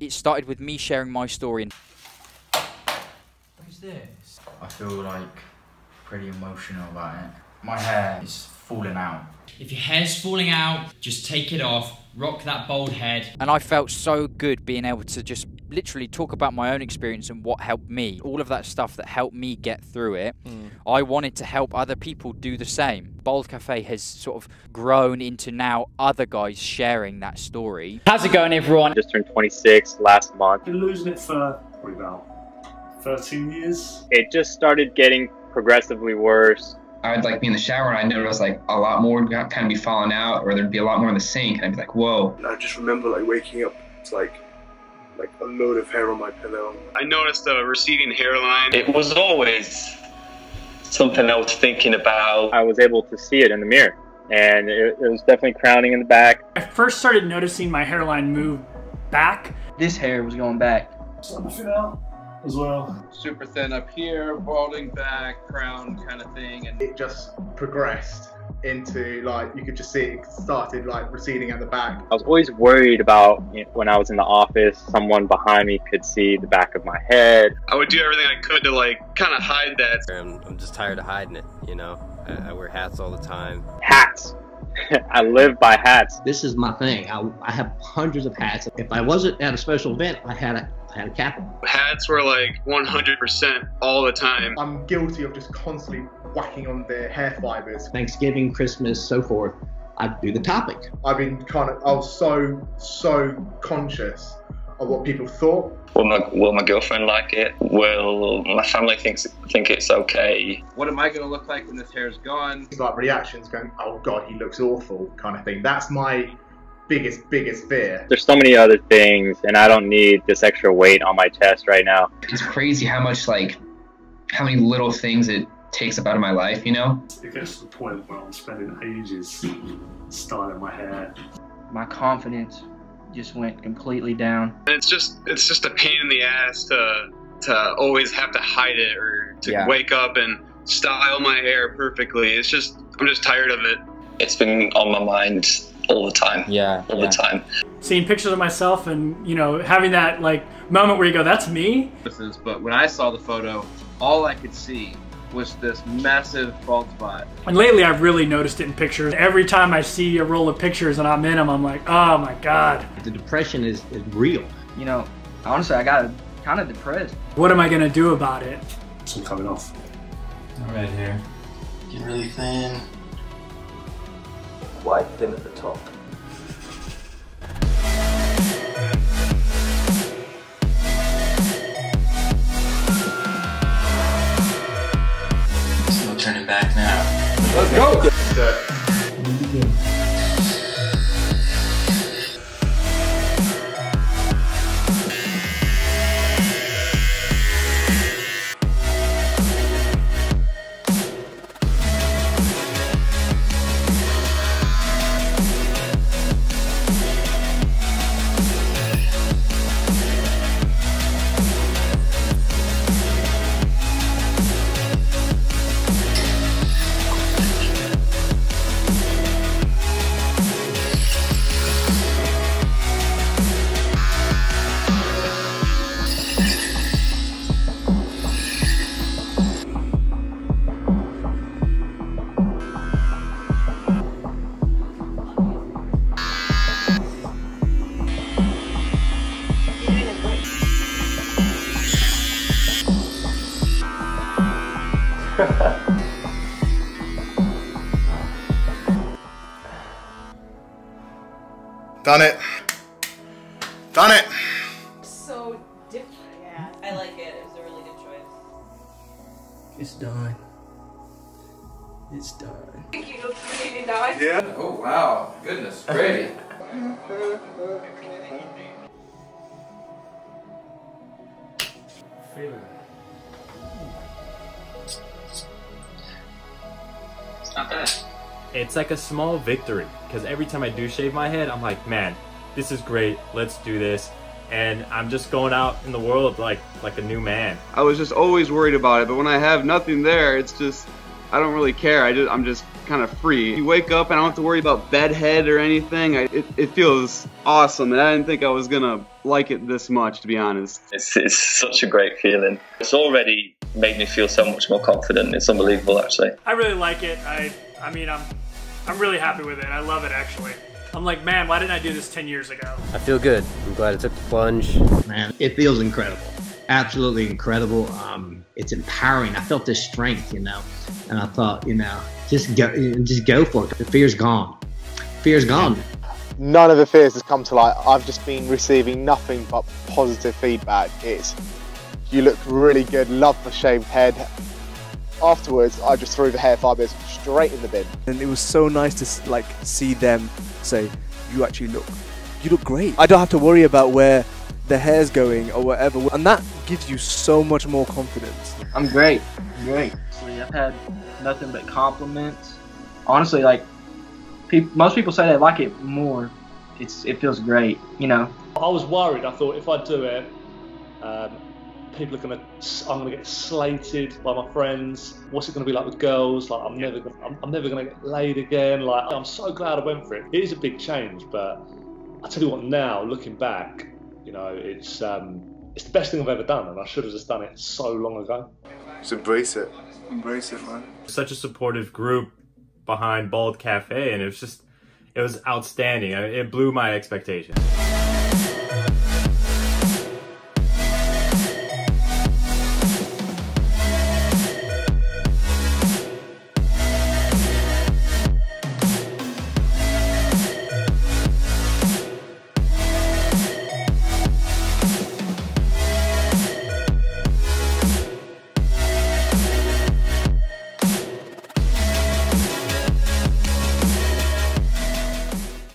it started with me sharing my story. And What is this? I feel like pretty emotional about it. My hair is falling out. If your hair's falling out, just take it off, rock that bald head. and I felt so good being able to just literally talk about my own experience and what helped me. All of that stuff that helped me get through it. Mm. I wanted to help other people do the same. Bald Cafe has sort of grown into now other guys sharing that story. How's it going, everyone? just turned 26 last month. Been losing it for probably about 13 years. It just started getting progressively worse. I would like be in the shower and I noticed like a lot more would kind of be falling out, or there'd be a lot more in the sink, and I'd be like, "Whoa!" And I just remember like waking up to like like a load of hair on my pillow. I noticed a receding hairline. It was always something I was thinking about. I was able to see it in the mirror, and it, it was definitely crowning in the back. I first started noticing my hairline move back. This hair was going back. Something out as well. Super thin up here, balding back, crown kind of thing, and it just progressed into like you could just see it started like receding at the back. I was always worried about you know, when I was in the office, someone behind me could see the back of my head. I would do everything I could to like kind of hide that. I'm, I'm just tired of hiding it, you know. I, I wear hats all the time. Hats. I live by hats. This is my thing. I, I have hundreds of hats. If I wasn't at a special event, I had a, I had a cap. Hats were like 100% all the time. I'm guilty of just constantly whacking on the hair fibers. Thanksgiving, Christmas, so forth. I do the Toppik. I've been kind of I was so so conscious of what people thought. Will my will my girlfriend like it? Will my family thinks think it's okay? What am I going to look like when this hair is gone? It's like reactions going, oh god, he looks awful, kind of thing. That's my biggest biggest fear. There's so many other things, and I don't need this extra weight on my chest right now. It's crazy how much like how many little things it takes up out of my life, you know. It gets to the point where I'm spending ages styling my hair. My confidence just went completely down. It's just it's just a pain in the ass to to always have to hide it or to Yeah. wake up and style my hair perfectly. It's just I'm just tired of it. It's been on my mind all the time. Yeah. All yeah. the time. Seeing pictures of myself and, you know, having that like moment where you go, that's me. But when I saw the photo, all I could see was this massive bald spot. And lately I've really noticed it in pictures. Every time I see a roll of pictures and I'm in them, I'm like, oh my God, The depression is, is real. You know, honestly, I got kind of depressed. what am I going to do about it? It's all coming off. Right here. Getting really thin. Quite thin at the top. Now. Let's Done it. Done it. So different. Yeah, I like it. It was a really good choice. It's done. It's done. Thank you. Looks really nice. Yeah. Oh wow, goodness, pretty. Feeling It's like a small victory because every time I do shave my head, I'm like, man, this is great. Let's do this. And I'm just going out in the world like like a new man. I was just always worried about it, but when I have nothing there, it's just I don't really care. I just, I'm just kind of free. You wake up and I don't have to worry about bedhead or anything. I, it, it feels awesome, and I didn't think I was gonna like it this much, to be honest. It's, it's such a great feeling. It's already made me feel so much more confident. It's unbelievable, actually. I really like it. I I mean, I'm I'm really happy with it. I love it actually. I'm like, man, why didn't I do this 10 years ago? I feel good. I'm glad I took the plunge. Man, it feels incredible. Absolutely incredible. Um, it's empowering. I felt this strength, you know, and I thought, you know, just go, just go for it. The fear's gone. Fear's gone. None of the fears has come to light. I've just been receiving nothing but positive feedback. It's you look really good. Love the shaved head. Afterwards, I just threw the hair fibers straight in the bin. And it was so nice to like see them say, "You actually look, you look great." I don't have to worry about where the hair's going or whatever, and that gives you so much more confidence. I'm great. I'm great. Honestly, I've had nothing but compliments. Honestly, like peop most people say they like it more. It's it feels great, you know. I was worried. I thought if I do it, um, people are gonna, I'm gonna get slated by my friends. What's it gonna be like with girls? Like I'm never, gonna, I'm, I'm never gonna get laid again. Like I'm so glad I went for it. It is a big change, but I tell you what, now looking back, you know, it's um, it's the best thing I've ever done, and I should have just done it so long ago. Just embrace it. Embrace it, man. Such a supportive group behind Bald Cafe, and it was just, it was outstanding. I mean, It blew my expectations.